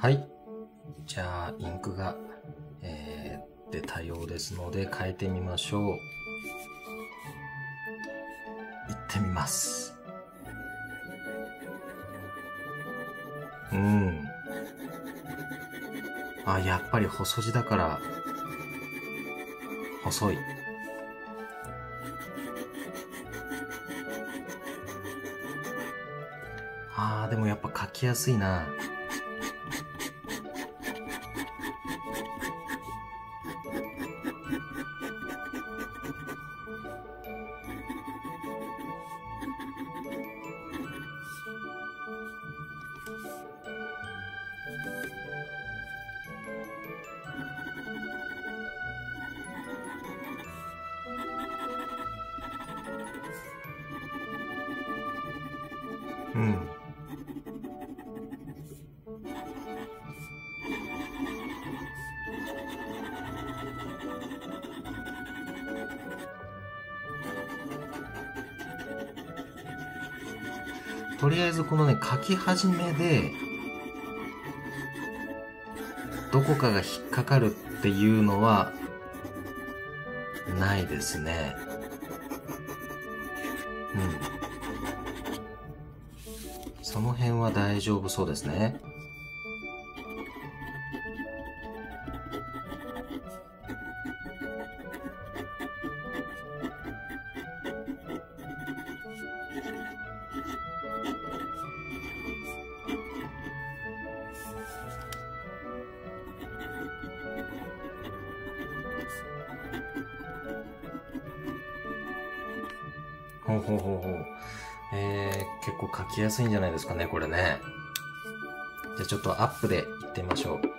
はい。じゃあ、インクが、えー、出たようですので、変えてみましょう。行ってみます。うん。あ、やっぱり細字だから、細い。あー、でもやっぱ書きやすいな。うん。とりあえずこのね、書き始めで、どこかが引っかかるっていうのは、ないですね。うん。その辺は大丈夫そうですね。ほうほうほうほう。えー、結構書きやすいんじゃないですかね、これね。じゃあちょっとアップで行ってみましょう。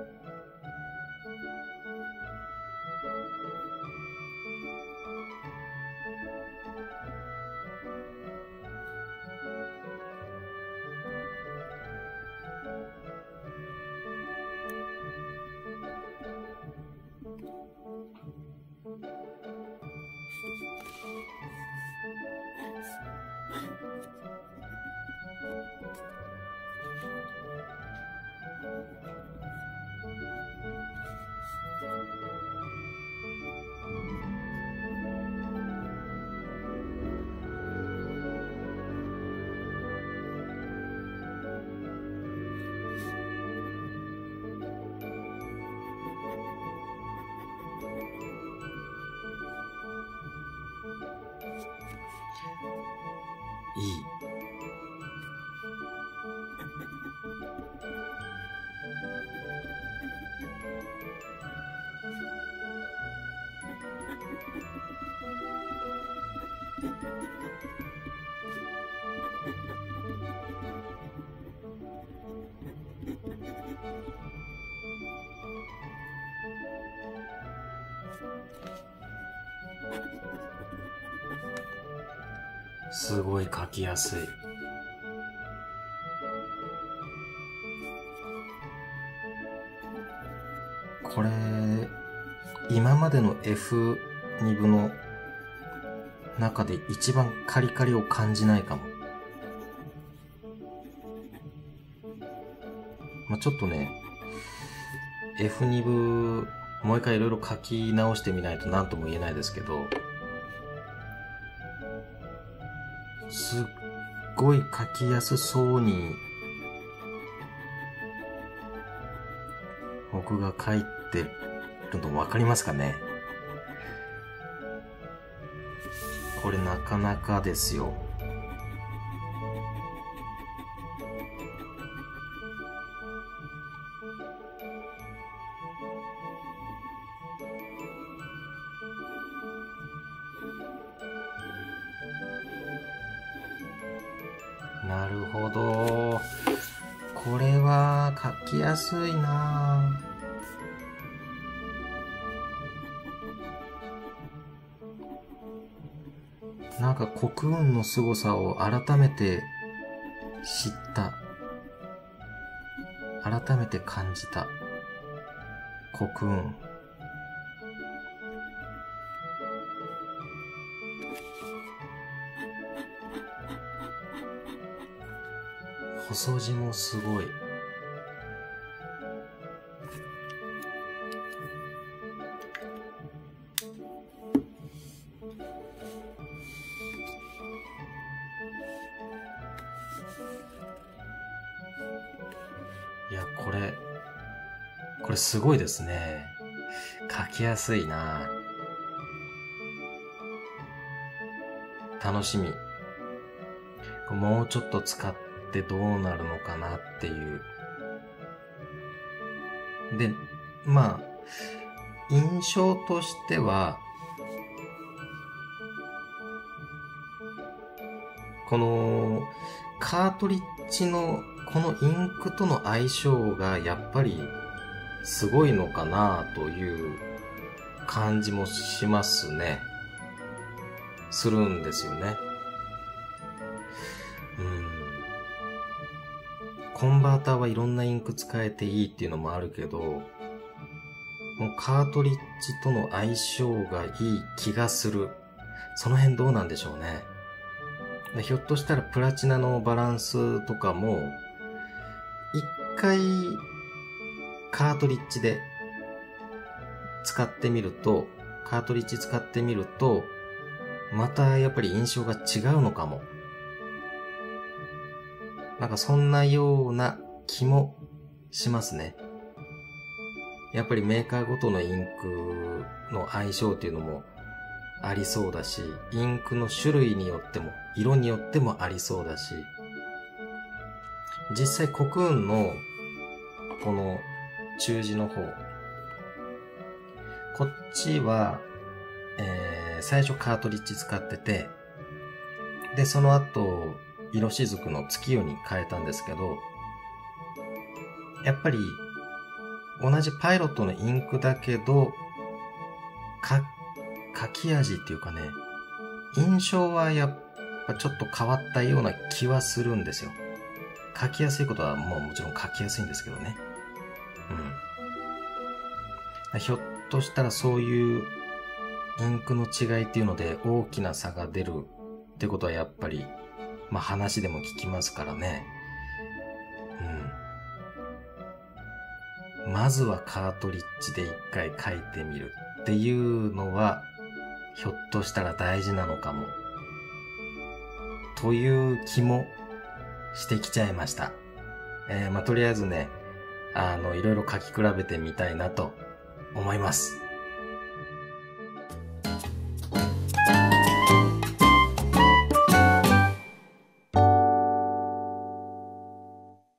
うん。いい。すごい書きやすい。これ、今までの F2 部の中で一番カリカリを感じないかも。まあ、ちょっとね、F2 部、もう一回いろいろ書き直してみないと何とも言えないですけど、すっごい書きやすそうに、僕が書いてるの分かりますかね？これなかなかですよ。なるほど。これは書きやすいななんか国運の凄さを改めて知った。改めて感じた。国運。細字もすごい。いや、これ、これすごいですね。書きやすいな楽しみ。もうちょっと使ってってどうなるのかなっていう。で、まあ、印象としては、このカートリッジのこのインクとの相性がやっぱりすごいのかなという感じもしますね。するんですよね。コンバーターはいろんなインク使えていいっていうのもあるけど、もうカートリッジとの相性がいい気がする。その辺どうなんでしょうね。ひょっとしたらプラチナのバランスとかも、一回カートリッジで使ってみると、カートリッジ使ってみると、またやっぱり印象が違うのかも。なんかそんなような気もしますね。やっぱりメーカーごとのインクの相性っていうのもありそうだし、インクの種類によっても、色によってもありそうだし、実際コクーンのこの中字の方、こっちは、えー、最初カートリッジ使ってて、で、その後、色しずくの月夜に変えたんですけど、やっぱり同じパイロットのインクだけど、か、書き味っていうかね、印象はやっぱちょっと変わったような気はするんですよ。書きやすいことはもうもちろん書きやすいんですけどね。うん。ひょっとしたらそういうインクの違いっていうので大きな差が出るってことはやっぱりまあ話でも聞きますからね。うん。まずはカートリッジで一回書いてみるっていうのは、ひょっとしたら大事なのかも。という気もしてきちゃいました。えー、まあ、とりあえずね、あの、いろいろ書き比べてみたいなと思います。